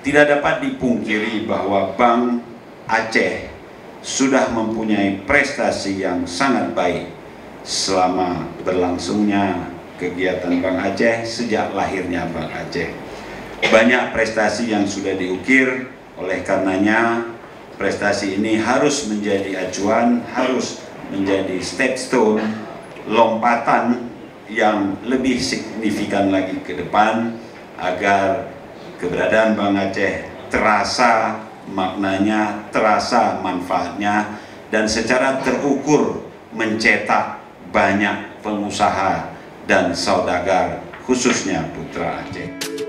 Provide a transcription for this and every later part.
Tidak dapat dipungkiri bahwa Bank Aceh sudah mempunyai prestasi yang sangat baik selama berlangsungnya kegiatan Bank Aceh sejak lahirnya Bank Aceh. Banyak prestasi yang sudah diukir, oleh karenanya prestasi ini harus menjadi acuan, harus menjadi stepstone, lompatan yang lebih signifikan lagi ke depan agar keberadaan Bang Aceh terasa maknanya, terasa manfaatnya, dan secara terukur mencetak banyak pengusaha dan saudagar khususnya putra Aceh.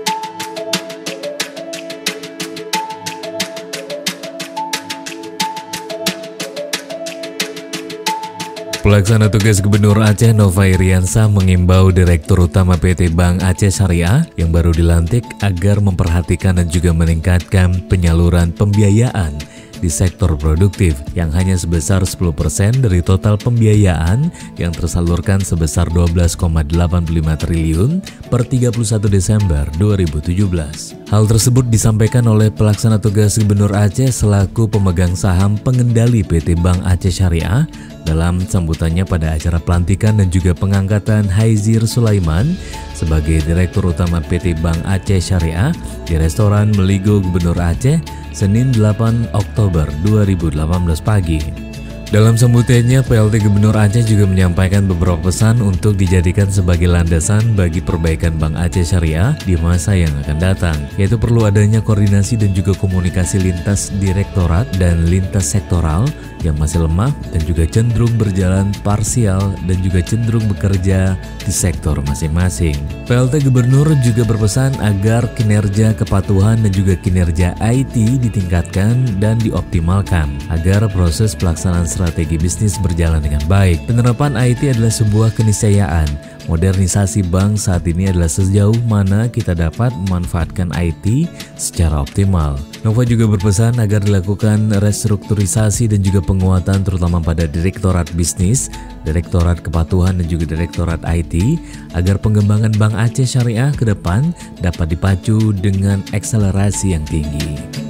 Pelaksana tugas Gubernur Aceh Nova Iriansa mengimbau Direktur Utama PT Bank Aceh Syariah yang baru dilantik agar memperhatikan dan juga meningkatkan penyaluran pembiayaan di sektor produktif yang hanya sebesar 10% dari total pembiayaan yang tersalurkan sebesar 12,85 triliun per 31 Desember 2017. Hal tersebut disampaikan oleh pelaksana tugas Gubernur Aceh selaku pemegang saham pengendali PT Bank Aceh Syariah dalam sambutannya pada acara pelantikan dan juga pengangkatan Haizir Sulaiman sebagai Direktur Utama PT Bank Aceh Syariah di restoran Meligo Gubernur Aceh Senin 8 Oktober 2018 pagi. Dalam sambutannya, PLT Gubernur Aceh juga menyampaikan beberapa pesan untuk dijadikan sebagai landasan bagi perbaikan Bank Aceh Syariah di masa yang akan datang, yaitu perlu adanya koordinasi dan juga komunikasi lintas direktorat dan lintas sektoral yang masih lemah dan juga cenderung berjalan parsial dan juga cenderung bekerja di sektor masing-masing. PLT Gubernur juga berpesan agar kinerja kepatuhan dan juga kinerja IT ditingkatkan dan dioptimalkan agar proses pelaksanaan strategi bisnis berjalan dengan baik. Penerapan IT adalah sebuah keniscayaan Modernisasi bank saat ini adalah sejauh mana kita dapat memanfaatkan IT secara optimal. Nova juga berpesan agar dilakukan restrukturisasi dan juga penguatan terutama pada Direktorat Bisnis, Direktorat Kepatuhan dan juga Direktorat IT agar pengembangan Bank Aceh Syariah ke depan dapat dipacu dengan akselerasi yang tinggi.